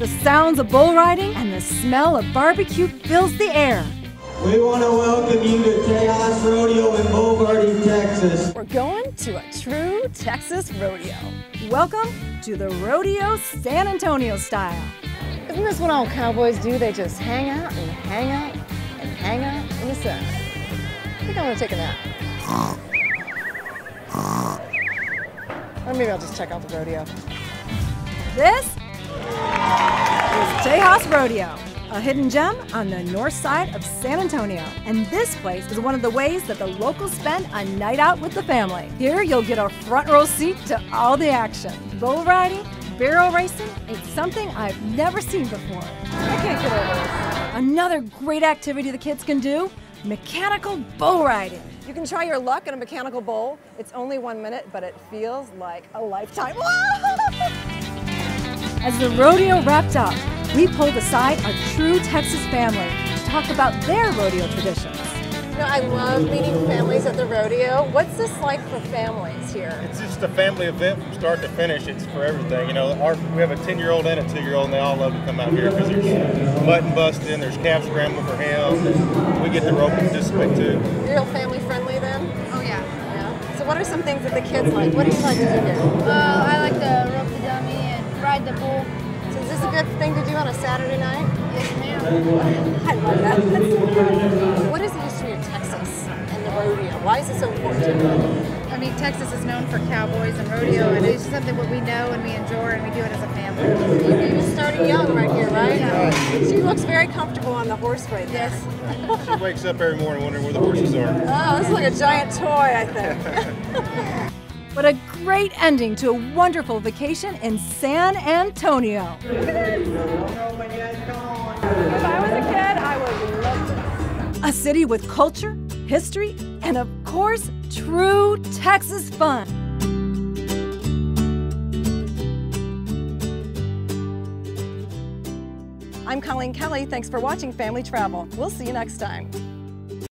The sounds of bull riding and the smell of barbecue fills the air. We want to welcome you to Tejas Rodeo in Bulverde, Texas. We're going to a true Texas rodeo. Welcome to the rodeo San Antonio style. Isn't this what all cowboys do? They just hang out and hang out and hang out in the sun. I think I'm gonna take a nap. Or maybe I'll just check out the rodeo. This is Tejas Rodeo, a hidden gem on the north side of San Antonio. And this place is one of the ways that the locals spend a night out with the family. Here you'll get a front row seat to all the action. Bull riding, barrel racing, it's something I've never seen before. I can't get over this. Another great activity the kids can do, mechanical bull riding. You can try your luck in a mechanical bull. It's only one minute, but it feels like a lifetime. As the rodeo wrapped up, we pulled aside a true Texas family to talk about their rodeo traditions. You know, I love meeting families at the rodeo. What's this like for families here? It's just a family event from start to finish. It's for everything. You know, our, we have a 10 year old and a 2 year old, and they all love to come out here because there's mutton busting, there's calf scramble for him. We get the rope and participate too. Real family friendly then? Oh yeah. Yeah. So what are some things that the kids like? What do you like to do here? Uh, I like to rope the dummy and ride the bull. So is this a good thing to do on a Saturday night? Yes, ma'am. I love that. That's so good. What is the history of Texas and the rodeo? Why is it so important? I mean, Texas is known for cowboys and rodeo, and it's just something that we know and we enjoy, and we do it as a family. You, you started young right here, right? Yeah. She looks very comfortable on the horse right there. Yes. She wakes up every morning wondering where the horses are. Oh, this is like a giant toy, I think. But a great ending to a wonderful vacation in San Antonio. if I was a kid, I would love this. A city with culture, history, and of course, true Texas fun. I'm Colleen Kelly. Thanks for watching Family Travel. We'll see you next time.